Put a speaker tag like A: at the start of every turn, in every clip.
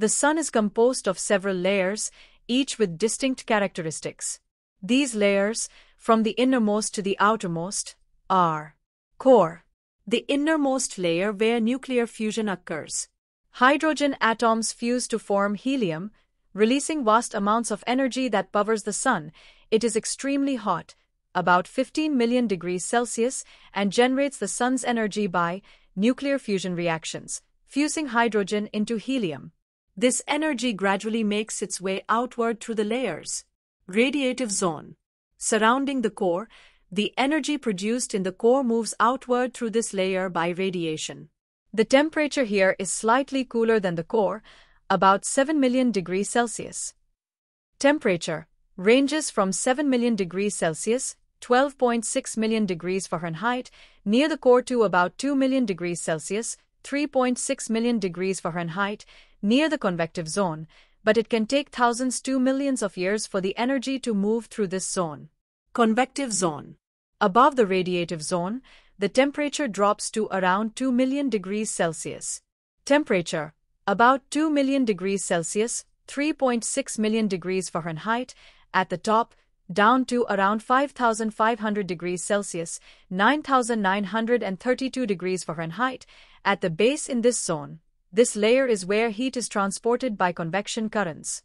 A: The Sun is composed of several layers, each with distinct characteristics. These layers, from the innermost to the outermost, are core, the innermost layer where nuclear fusion occurs. Hydrogen atoms fuse to form helium, releasing vast amounts of energy that powers the Sun. It is extremely hot, about 15 million degrees Celsius, and generates the Sun's energy by nuclear fusion reactions, fusing hydrogen into helium. This energy gradually makes its way outward through the layers. Radiative zone. Surrounding the core, the energy produced in the core moves outward through this layer by radiation. The temperature here is slightly cooler than the core, about 7 million degrees Celsius. Temperature ranges from 7 million degrees Celsius, 12.6 million degrees Fahrenheit, near the core to about 2 million degrees Celsius, 3.6 million degrees Fahrenheit, near the convective zone, but it can take thousands to millions of years for the energy to move through this zone. Convective zone. Above the radiative zone, the temperature drops to around 2 million degrees Celsius. Temperature. About 2 million degrees Celsius, 3.6 million degrees Fahrenheit, at the top, down to around 5,500 degrees Celsius, 9,932 degrees Fahrenheit, at the base in this zone. This layer is where heat is transported by convection currents.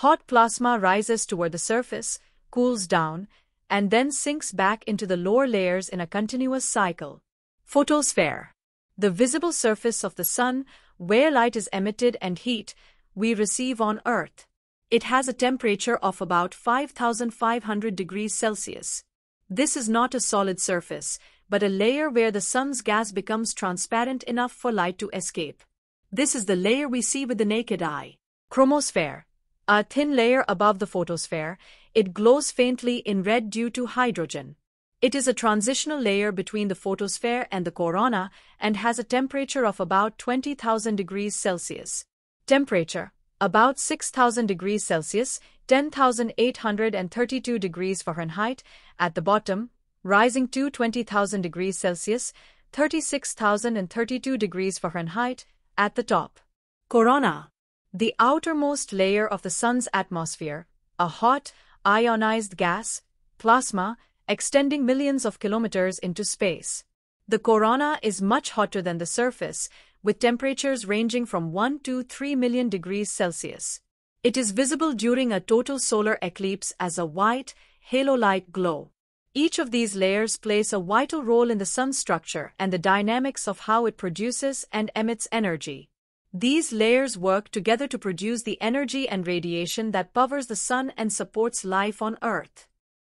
A: Hot plasma rises toward the surface, cools down, and then sinks back into the lower layers in a continuous cycle. Photosphere. The visible surface of the Sun, where light is emitted and heat we receive on Earth. It has a temperature of about 5,500 degrees Celsius. This is not a solid surface, but a layer where the Sun's gas becomes transparent enough for light to escape. This is the layer we see with the naked eye. Chromosphere. A thin layer above the photosphere, it glows faintly in red due to hydrogen. It is a transitional layer between the photosphere and the corona and has a temperature of about 20,000 degrees Celsius. Temperature about 6,000 degrees Celsius, 10,832 degrees Fahrenheit at the bottom, rising to 20,000 degrees Celsius, 36,032 degrees Fahrenheit at the top. Corona, the outermost layer of the Sun's atmosphere, a hot, ionized gas, plasma, extending millions of kilometers into space. The corona is much hotter than the surface, with temperatures ranging from 1 to 3 million degrees Celsius. It is visible during a total solar eclipse as a white, halo-like glow. Each of these layers plays a vital role in the sun's structure and the dynamics of how it produces and emits energy. These layers work together to produce the energy and radiation that powers the sun and supports life on Earth.